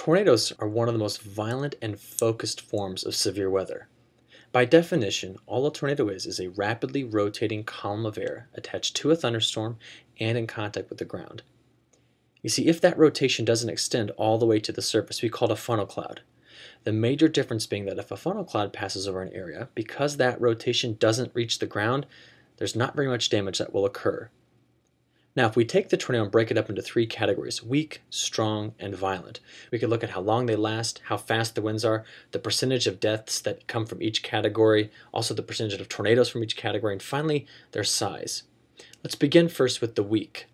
Tornadoes are one of the most violent and focused forms of severe weather. By definition, all a tornado is is a rapidly rotating column of air attached to a thunderstorm and in contact with the ground. You see, if that rotation doesn't extend all the way to the surface, we call it a funnel cloud. The major difference being that if a funnel cloud passes over an area, because that rotation doesn't reach the ground, there's not very much damage that will occur. Now, if we take the tornado and break it up into three categories weak, strong, and violent we could look at how long they last, how fast the winds are, the percentage of deaths that come from each category, also the percentage of tornadoes from each category, and finally, their size. Let's begin first with the weak.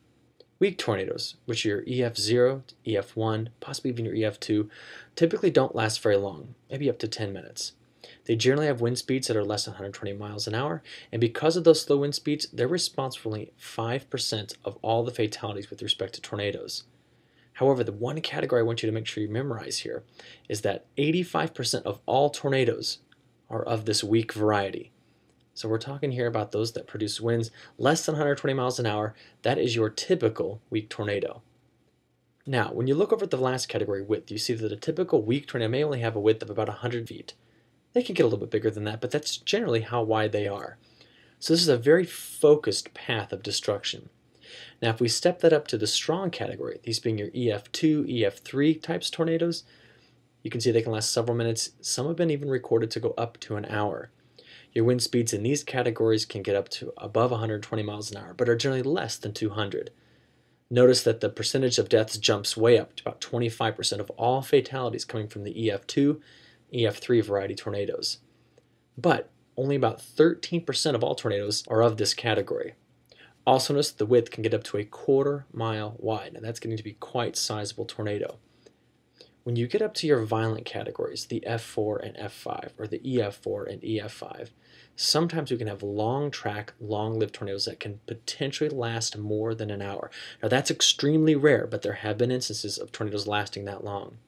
Weak tornadoes, which are your EF0, EF1, possibly even your EF2, typically don't last very long, maybe up to 10 minutes. They generally have wind speeds that are less than 120 miles an hour, and because of those slow wind speeds, they're responsible for only 5% of all the fatalities with respect to tornadoes. However, the one category I want you to make sure you memorize here is that 85% of all tornadoes are of this weak variety. So we're talking here about those that produce winds less than 120 miles an hour. That is your typical weak tornado. Now, when you look over at the last category, width, you see that a typical weak tornado may only have a width of about 100 feet. They can get a little bit bigger than that, but that's generally how wide they are. So this is a very focused path of destruction. Now if we step that up to the strong category, these being your EF2, EF3 types tornadoes, you can see they can last several minutes. Some have been even recorded to go up to an hour. Your wind speeds in these categories can get up to above 120 miles an hour, but are generally less than 200. Notice that the percentage of deaths jumps way up to about 25% of all fatalities coming from the EF2 EF3 variety tornadoes. But only about 13% of all tornadoes are of this category. Also notice the width can get up to a quarter mile wide, and that's getting to be quite sizable tornado. When you get up to your violent categories, the F4 and F5, or the EF4 and EF5, sometimes we can have long track, long lived tornadoes that can potentially last more than an hour. Now that's extremely rare, but there have been instances of tornadoes lasting that long.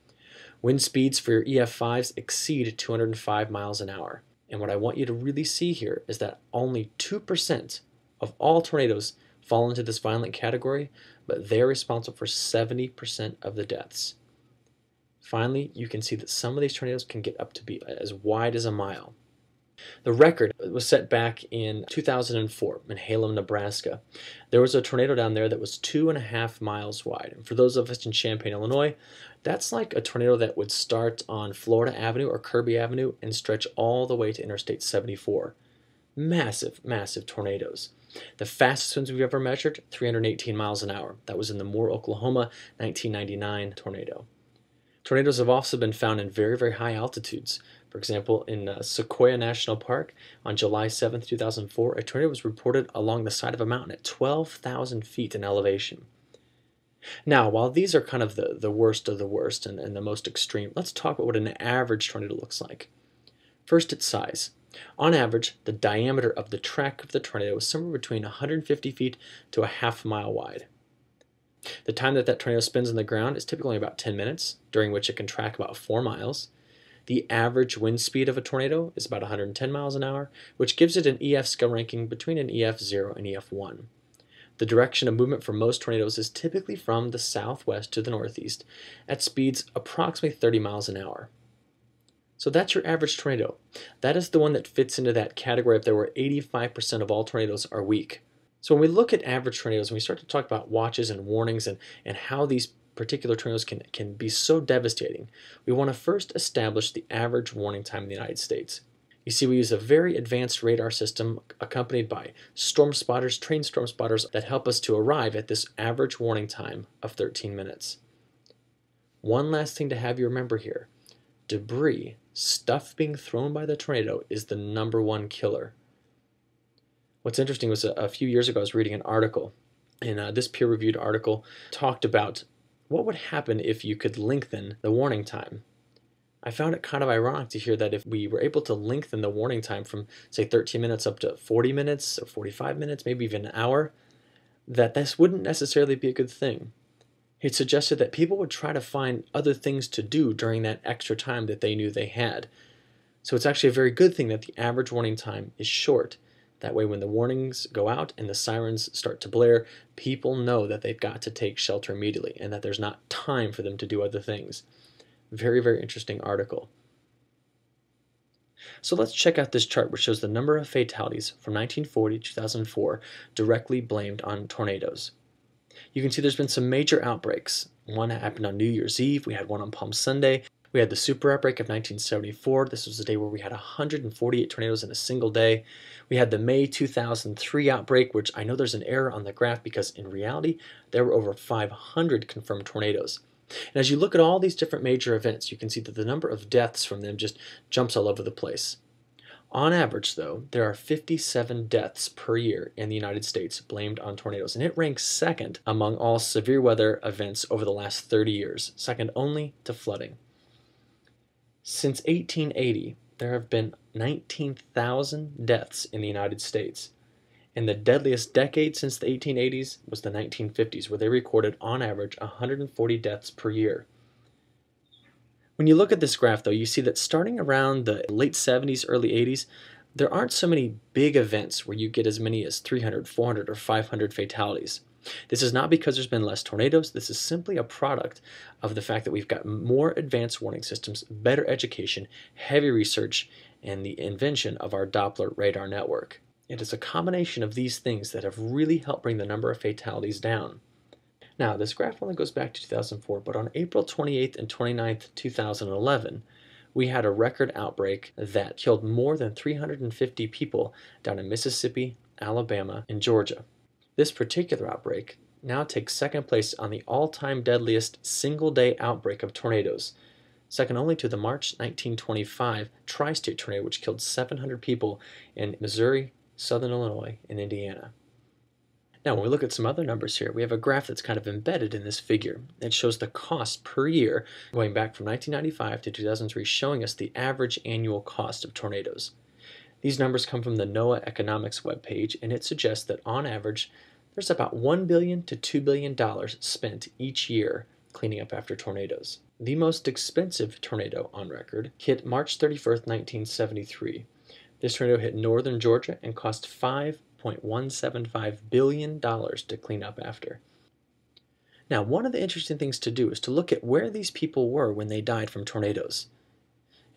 Wind speeds for your EF5s exceed 205 miles an hour. And what I want you to really see here is that only 2% of all tornadoes fall into this violent category, but they're responsible for 70% of the deaths. Finally, you can see that some of these tornadoes can get up to be as wide as a mile. The record was set back in 2004 in Hallam, Nebraska. There was a tornado down there that was two and a half miles wide. And for those of us in Champaign, Illinois, that's like a tornado that would start on Florida Avenue or Kirby Avenue and stretch all the way to Interstate 74. Massive, massive tornadoes. The fastest winds we've ever measured, 318 miles an hour. That was in the Moore, Oklahoma 1999 tornado. Tornadoes have also been found in very, very high altitudes. For example, in uh, Sequoia National Park on July 7, 2004, a tornado was reported along the side of a mountain at 12,000 feet in elevation. Now, while these are kind of the, the worst of the worst and, and the most extreme, let's talk about what an average tornado looks like. First, its size. On average, the diameter of the track of the tornado is somewhere between 150 feet to a half mile wide. The time that that tornado spends on the ground is typically about 10 minutes, during which it can track about 4 miles. The average wind speed of a tornado is about 110 miles an hour, which gives it an EF scale ranking between an EF0 and EF1. The direction of movement for most tornadoes is typically from the southwest to the northeast at speeds approximately 30 miles an hour. So that's your average tornado. That is the one that fits into that category if there were 85% of all tornadoes are weak. So when we look at average tornadoes and we start to talk about watches and warnings and, and how these particular tornadoes can, can be so devastating, we want to first establish the average warning time in the United States. You see, we use a very advanced radar system accompanied by storm spotters, trained storm spotters that help us to arrive at this average warning time of 13 minutes. One last thing to have you remember here debris, stuff being thrown by the tornado, is the number one killer. What's interesting was a, a few years ago, I was reading an article, and uh, this peer reviewed article talked about what would happen if you could lengthen the warning time. I found it kind of ironic to hear that if we were able to lengthen the warning time from, say, 13 minutes up to 40 minutes or 45 minutes, maybe even an hour, that this wouldn't necessarily be a good thing. It suggested that people would try to find other things to do during that extra time that they knew they had. So it's actually a very good thing that the average warning time is short. That way, when the warnings go out and the sirens start to blare, people know that they've got to take shelter immediately and that there's not time for them to do other things. Very, very interesting article. So let's check out this chart which shows the number of fatalities from 1940 to 2004 directly blamed on tornadoes. You can see there's been some major outbreaks. One happened on New Year's Eve, we had one on Palm Sunday, we had the super outbreak of 1974. This was the day where we had 148 tornadoes in a single day. We had the May 2003 outbreak, which I know there's an error on the graph because in reality, there were over 500 confirmed tornadoes. And as you look at all these different major events, you can see that the number of deaths from them just jumps all over the place. On average, though, there are 57 deaths per year in the United States blamed on tornadoes, and it ranks second among all severe weather events over the last 30 years, second only to flooding. Since 1880, there have been 19,000 deaths in the United States. And the deadliest decade since the 1880s was the 1950s, where they recorded on average 140 deaths per year. When you look at this graph, though, you see that starting around the late 70s, early 80s, there aren't so many big events where you get as many as 300, 400, or 500 fatalities. This is not because there's been less tornadoes. This is simply a product of the fact that we've got more advanced warning systems, better education, heavy research, and the invention of our Doppler radar network. It is a combination of these things that have really helped bring the number of fatalities down. Now, this graph only goes back to 2004, but on April 28th and 29th, 2011, we had a record outbreak that killed more than 350 people down in Mississippi, Alabama, and Georgia. This particular outbreak now takes second place on the all-time deadliest single-day outbreak of tornadoes, second only to the March 1925 tri-state tornado which killed 700 people in Missouri, southern Illinois, and Indiana. Now, when we look at some other numbers here, we have a graph that's kind of embedded in this figure. It shows the cost per year going back from 1995 to 2003, showing us the average annual cost of tornadoes. These numbers come from the NOAA Economics webpage, and it suggests that on average, there's about 1 billion to $2 billion spent each year cleaning up after tornadoes. The most expensive tornado on record hit March 31st, 1973. This tornado hit northern Georgia and cost $5.175 billion to clean up after. Now, one of the interesting things to do is to look at where these people were when they died from tornadoes.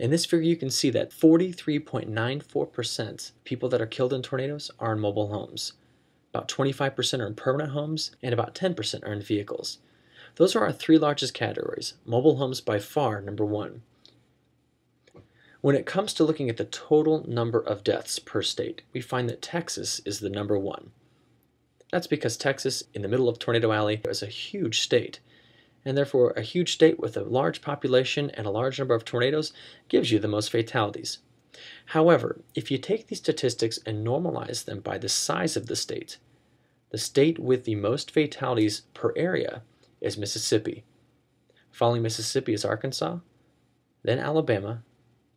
In this figure, you can see that 43.94% people that are killed in tornadoes are in mobile homes. About 25% are in permanent homes, and about 10% are in vehicles. Those are our three largest categories. Mobile homes by far number one. When it comes to looking at the total number of deaths per state, we find that Texas is the number one. That's because Texas, in the middle of Tornado Alley, is a huge state, and therefore a huge state with a large population and a large number of tornadoes gives you the most fatalities. However, if you take these statistics and normalize them by the size of the state, the state with the most fatalities per area is Mississippi. Following Mississippi is Arkansas, then Alabama,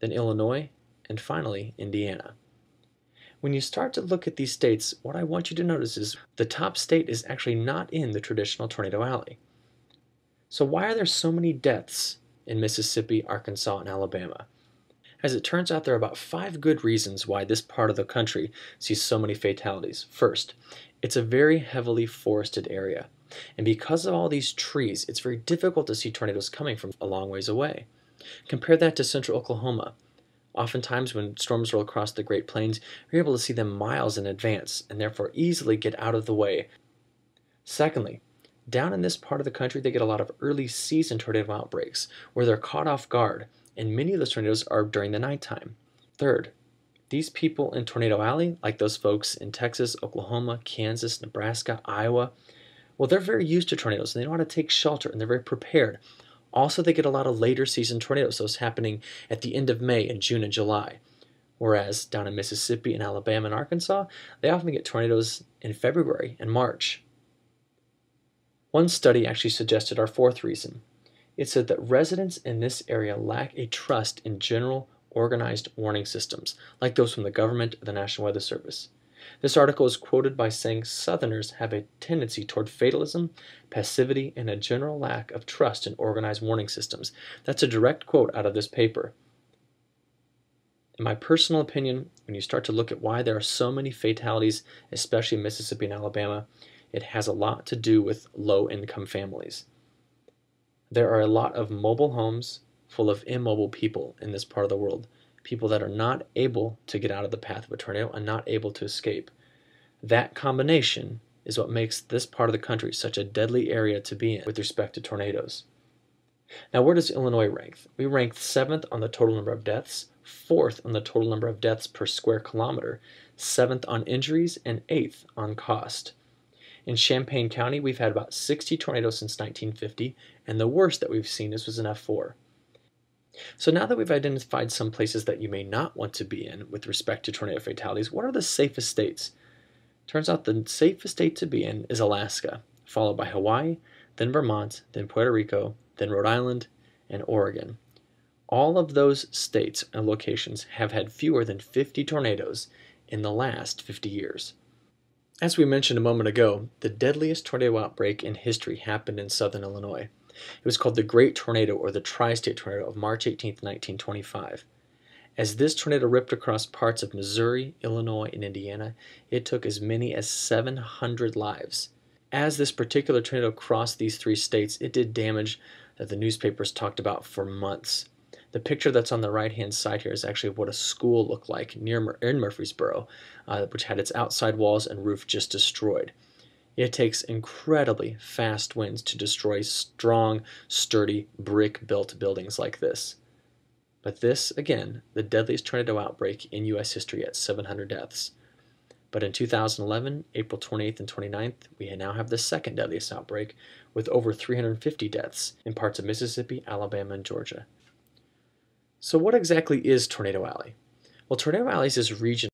then Illinois, and finally Indiana. When you start to look at these states, what I want you to notice is the top state is actually not in the traditional tornado alley. So why are there so many deaths in Mississippi, Arkansas, and Alabama? As it turns out, there are about five good reasons why this part of the country sees so many fatalities. First, it's a very heavily forested area. And because of all these trees, it's very difficult to see tornadoes coming from a long ways away. Compare that to central Oklahoma. Oftentimes, when storms roll across the Great Plains, you're able to see them miles in advance and therefore easily get out of the way. Secondly, down in this part of the country, they get a lot of early season tornado outbreaks where they're caught off guard and many of those tornadoes are during the nighttime. Third, these people in Tornado Alley, like those folks in Texas, Oklahoma, Kansas, Nebraska, Iowa, well, they're very used to tornadoes and they know how to take shelter and they're very prepared. Also, they get a lot of later season tornadoes, those happening at the end of May and June and July. Whereas down in Mississippi and Alabama and Arkansas, they often get tornadoes in February and March. One study actually suggested our fourth reason it said that residents in this area lack a trust in general organized warning systems, like those from the government or the National Weather Service. This article is quoted by saying Southerners have a tendency toward fatalism, passivity, and a general lack of trust in organized warning systems. That's a direct quote out of this paper. In my personal opinion, when you start to look at why there are so many fatalities, especially in Mississippi and Alabama, it has a lot to do with low income families. There are a lot of mobile homes full of immobile people in this part of the world, people that are not able to get out of the path of a tornado and not able to escape. That combination is what makes this part of the country such a deadly area to be in with respect to tornadoes. Now, where does Illinois rank? We ranked seventh on the total number of deaths, fourth on the total number of deaths per square kilometer, seventh on injuries, and eighth on cost. In Champaign County, we've had about 60 tornadoes since 1950, and the worst that we've seen is was an F4. So now that we've identified some places that you may not want to be in with respect to tornado fatalities, what are the safest states? Turns out the safest state to be in is Alaska, followed by Hawaii, then Vermont, then Puerto Rico, then Rhode Island, and Oregon. All of those states and locations have had fewer than 50 tornadoes in the last 50 years. As we mentioned a moment ago, the deadliest tornado outbreak in history happened in southern Illinois. It was called the Great Tornado or the Tri State Tornado of March 18, 1925. As this tornado ripped across parts of Missouri, Illinois, and Indiana, it took as many as 700 lives. As this particular tornado crossed these three states, it did damage that the newspapers talked about for months. The picture that's on the right hand side here is actually what a school looked like near in Murphysboro, uh, which had its outside walls and roof just destroyed. It takes incredibly fast winds to destroy strong, sturdy, brick built buildings like this. But this, again, the deadliest tornado outbreak in U.S. history at 700 deaths. But in 2011, April 28th and 29th, we now have the second deadliest outbreak with over 350 deaths in parts of Mississippi, Alabama, and Georgia. So, what exactly is Tornado Alley? Well, Tornado Alley is this region